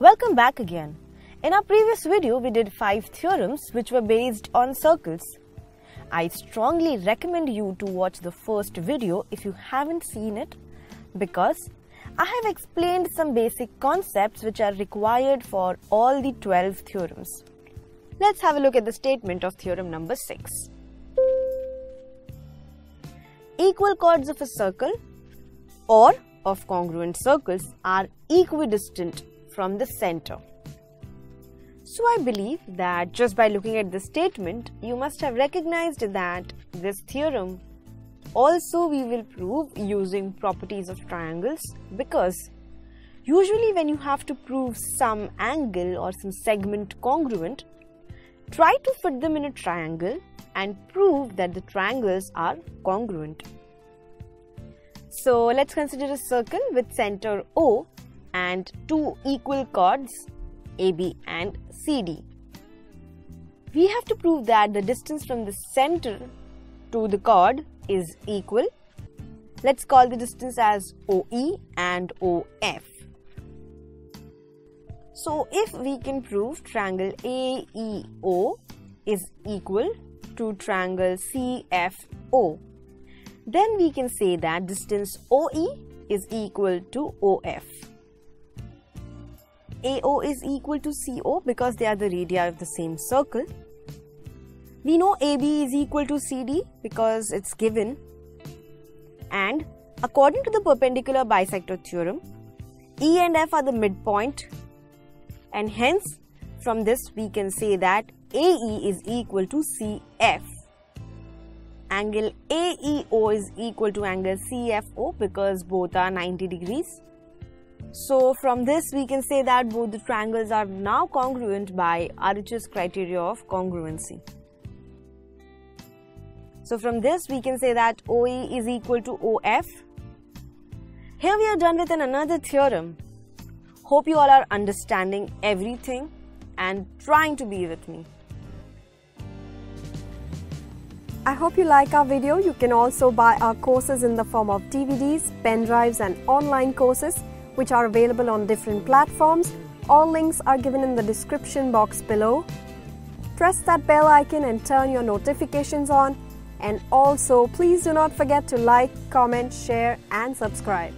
Welcome back again. In our previous video, we did 5 theorems which were based on circles. I strongly recommend you to watch the first video if you haven't seen it because I have explained some basic concepts which are required for all the 12 theorems. Let's have a look at the statement of theorem number 6. Equal chords of a circle or of congruent circles are equidistant from the center. So I believe that just by looking at the statement, you must have recognized that this theorem also we will prove using properties of triangles because usually when you have to prove some angle or some segment congruent, try to fit them in a triangle and prove that the triangles are congruent. So let's consider a circle with center O and two equal chords AB and CD. We have to prove that the distance from the center to the chord is equal. Let's call the distance as OE and OF. So if we can prove triangle AEO is equal to triangle CFO, then we can say that distance OE is equal to OF. AO is equal to CO because they are the radii of the same circle. We know AB is equal to CD because it's given. And according to the perpendicular bisector theorem, E and F are the midpoint and hence from this we can say that AE is equal to CF. Angle AEO is equal to angle CFO because both are 90 degrees. So from this we can say that both the triangles are now congruent by RHS criteria of congruency. So from this we can say that OE is equal to OF. Here we are done with an another theorem. Hope you all are understanding everything and trying to be with me. I hope you like our video. You can also buy our courses in the form of DVDs, pen drives and online courses which are available on different platforms. All links are given in the description box below. Press that bell icon and turn your notifications on. And also, please do not forget to like, comment, share, and subscribe.